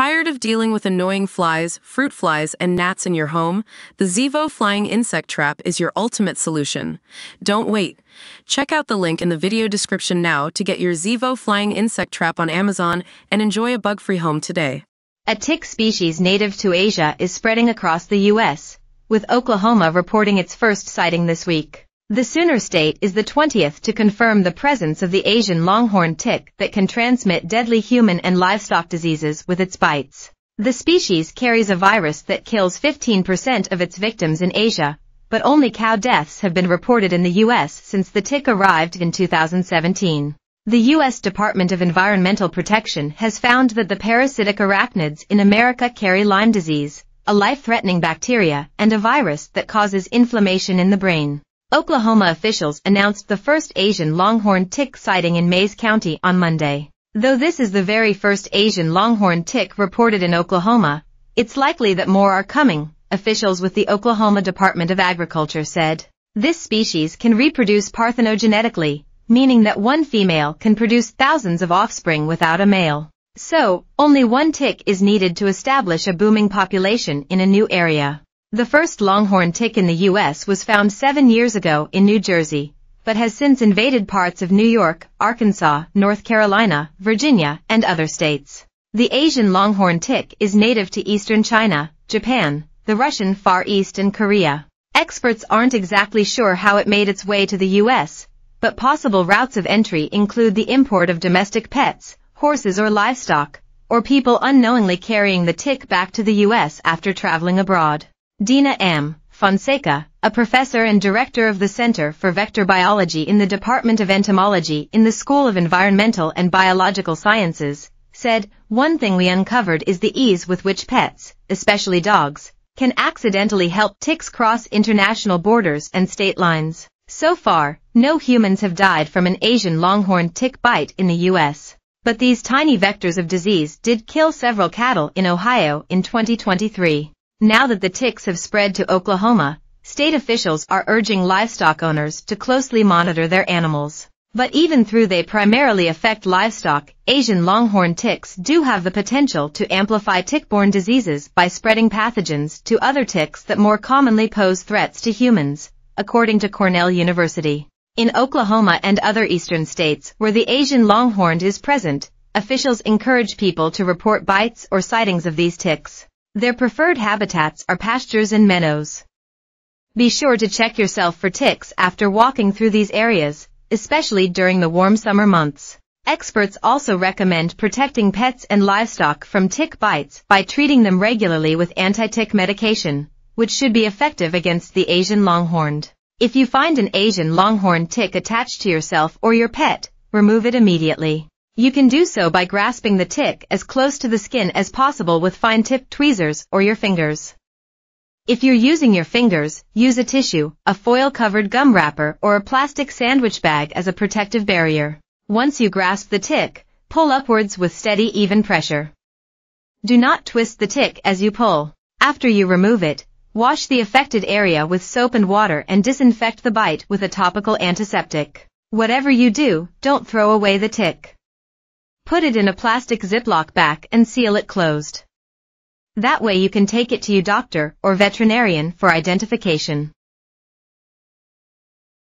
Tired of dealing with annoying flies, fruit flies, and gnats in your home? The Zevo Flying Insect Trap is your ultimate solution. Don't wait. Check out the link in the video description now to get your Zevo Flying Insect Trap on Amazon and enjoy a bug-free home today. A tick species native to Asia is spreading across the U.S., with Oklahoma reporting its first sighting this week. The Sooner State is the 20th to confirm the presence of the Asian longhorn tick that can transmit deadly human and livestock diseases with its bites. The species carries a virus that kills 15% of its victims in Asia, but only cow deaths have been reported in the U.S. since the tick arrived in 2017. The U.S. Department of Environmental Protection has found that the parasitic arachnids in America carry Lyme disease, a life-threatening bacteria, and a virus that causes inflammation in the brain. Oklahoma officials announced the first Asian longhorn tick sighting in Mayes County on Monday. Though this is the very first Asian longhorn tick reported in Oklahoma, it's likely that more are coming, officials with the Oklahoma Department of Agriculture said. This species can reproduce parthenogenetically, meaning that one female can produce thousands of offspring without a male. So, only one tick is needed to establish a booming population in a new area. The first longhorn tick in the U.S. was found seven years ago in New Jersey, but has since invaded parts of New York, Arkansas, North Carolina, Virginia, and other states. The Asian longhorn tick is native to eastern China, Japan, the Russian Far East and Korea. Experts aren't exactly sure how it made its way to the U.S., but possible routes of entry include the import of domestic pets, horses or livestock, or people unknowingly carrying the tick back to the U.S. after traveling abroad. Dina M. Fonseca, a professor and director of the Center for Vector Biology in the Department of Entomology in the School of Environmental and Biological Sciences, said, One thing we uncovered is the ease with which pets, especially dogs, can accidentally help ticks cross international borders and state lines. So far, no humans have died from an Asian longhorn tick bite in the U.S. But these tiny vectors of disease did kill several cattle in Ohio in 2023. Now that the ticks have spread to Oklahoma, state officials are urging livestock owners to closely monitor their animals. But even though they primarily affect livestock, Asian longhorn ticks do have the potential to amplify tick-borne diseases by spreading pathogens to other ticks that more commonly pose threats to humans, according to Cornell University. In Oklahoma and other eastern states where the Asian longhorn is present, officials encourage people to report bites or sightings of these ticks. Their preferred habitats are pastures and meadows. Be sure to check yourself for ticks after walking through these areas, especially during the warm summer months. Experts also recommend protecting pets and livestock from tick bites by treating them regularly with anti-tick medication, which should be effective against the Asian longhorned. If you find an Asian longhorn tick attached to yourself or your pet, remove it immediately. You can do so by grasping the tick as close to the skin as possible with fine-tipped tweezers or your fingers. If you're using your fingers, use a tissue, a foil-covered gum wrapper or a plastic sandwich bag as a protective barrier. Once you grasp the tick, pull upwards with steady even pressure. Do not twist the tick as you pull. After you remove it, wash the affected area with soap and water and disinfect the bite with a topical antiseptic. Whatever you do, don't throw away the tick. Put it in a plastic Ziploc bag and seal it closed. That way you can take it to your doctor or veterinarian for identification.